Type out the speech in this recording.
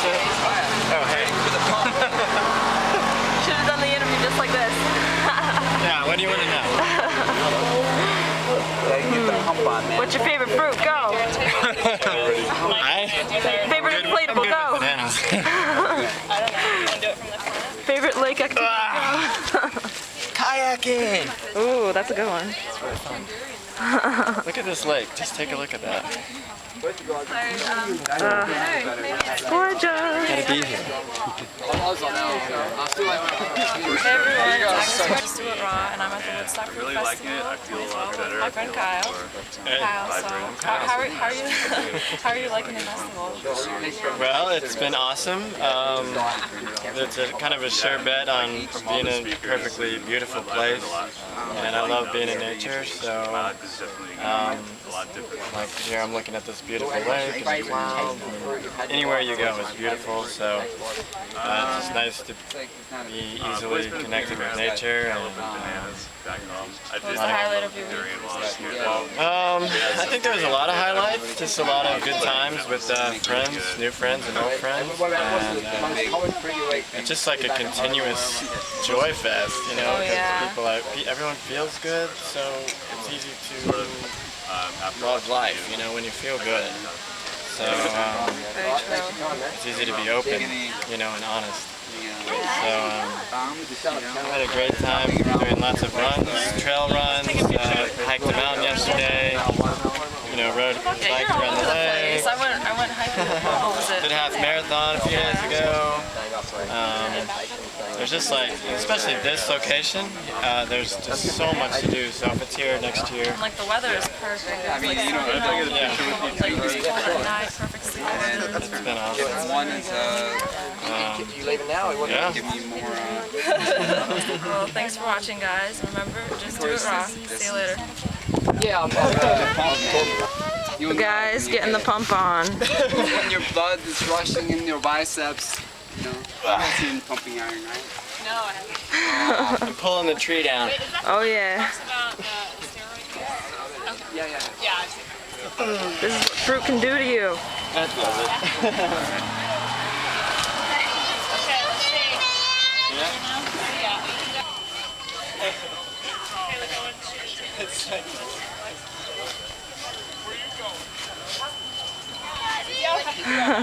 sir? Oh, hey. Should have done the interview just like this. yeah, what do you want to know? hmm. What's your favorite fruit? Go. I, favorite inflatable? Go. favorite lake activity? Ah. Kayaking. Ooh, that's a good one. Look at this lake. Just take a look at that. Gorgeous. Gotta be here. Hey everyone, it's Agnes Stuart Raw, and I'm at the Woodstock Fruit really Festival like it. I feel a lot better my friend Kyle. Kyle, so how, how, are, how, are you, how are you liking the festival? Well, it's been awesome. Um, it's a kind of a sure bet on being in a perfectly beautiful place, and I love being in nature. So, um, like here, I'm looking at this beautiful lake and clouds. Anywhere you go is beautiful. So, uh, it's just nice to be easily connected with nature. And, um, What was the highlight of your week? um, I think there was a lot of highlights, just a lot of good times with uh, friends, new friends and old friends. And, uh, it's just like a continuous joy fest, you know, Oh, because people are, everyone feels good, so it's easy to love life, you know, when you feel good. So um, it's easy to be open, you know, and honest. So um, I had a great time doing lots of runs, trail runs, uh, hiked the mountain yesterday, you know, rode Yeah, biked you're all around the the lake, I went, I went hiking. What did a it? half marathon a few days ago. Um, there's just like, especially this location, uh, there's just so much to do. So if it's here next year, And Like the weather is perfect. It's like sunny, yeah, like it's cold at night, perfect sleep. it's been awesome. One is uh, Um, You leaving now? Or what? yeah. give me more. Uh, Well, thanks for watching, guys. Remember, just do it raw. See you later. Yeah, You guy's getting the pump on. when your blood is rushing in your biceps, you know. I've seen pumping iron, right? No, I haven't. I'm pulling the tree down. Wait, oh, yeah. About. Uh, yeah, yeah. Yeah, This is what fruit can do to you. That does it. okay, let's see. Yeah? Yeah. Okay. yeah.